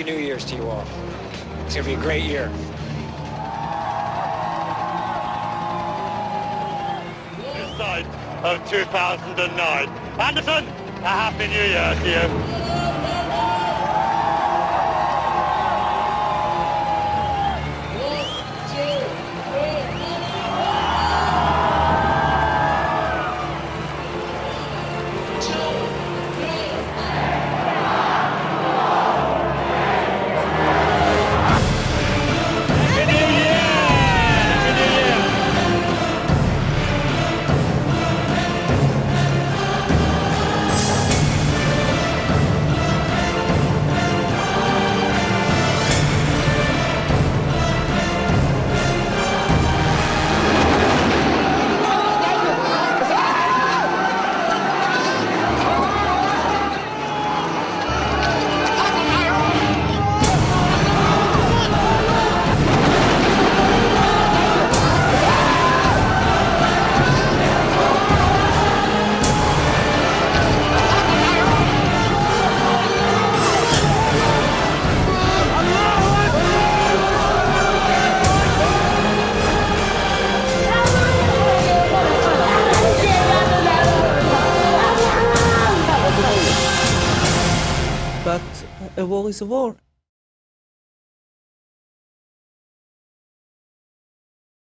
Happy New Year's to you all. It's going to be a great year. This of 2009. Anderson, a Happy New Year to you. But a war is a war,